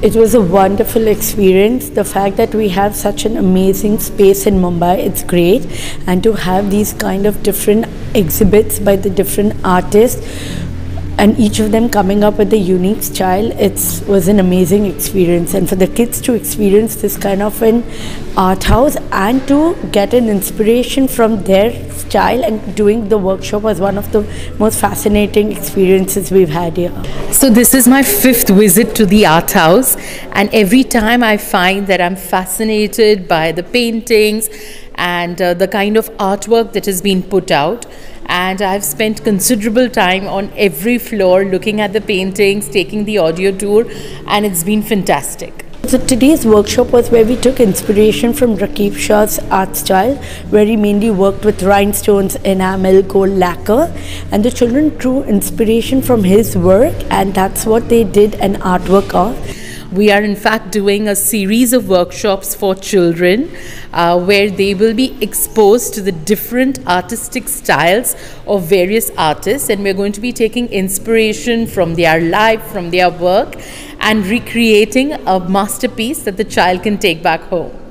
It was a wonderful experience. The fact that we have such an amazing space in Mumbai, it's great. And to have these kind of different exhibits by the different artists and each of them coming up with a unique style it was an amazing experience and for the kids to experience this kind of an art house and to get an inspiration from their style and doing the workshop was one of the most fascinating experiences we've had here so this is my fifth visit to the art house and every time i find that i'm fascinated by the paintings and uh, the kind of artwork that has been put out and I've spent considerable time on every floor looking at the paintings, taking the audio tour, and it's been fantastic. So today's workshop was where we took inspiration from Rakib Shaw's art style, where he mainly worked with rhinestones, enamel, gold lacquer, and the children drew inspiration from his work, and that's what they did an artwork of. We are in fact doing a series of workshops for children uh, where they will be exposed to the different artistic styles of various artists and we're going to be taking inspiration from their life, from their work and recreating a masterpiece that the child can take back home.